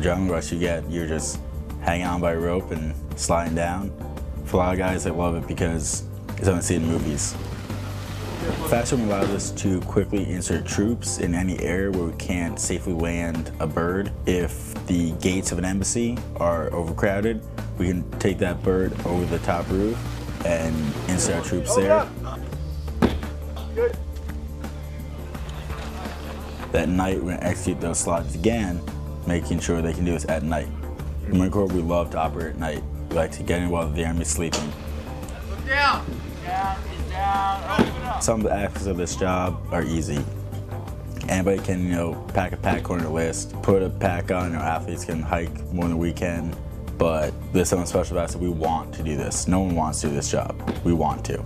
adrenaline rush you get. You're just hanging on by a rope and sliding down. For a lot of guys, they love it because it's only seen in movies. Fast Rope allows us to quickly insert troops in any area where we can't safely land a bird. If the gates of an embassy are overcrowded, we can take that bird over the top roof and insert our troops there. That night, we're gonna execute those slots again, making sure they can do this at night. In Marine Corps, we love to operate at night. We like to get in while the enemy's sleeping. Look down. Down, down. Some of the aspects of this job are easy. Anybody can, you know, pack a pack on their list, put a pack on, our athletes can hike more than we can. But there's some special about us that we want to do this. No one wants to do this job. We want to.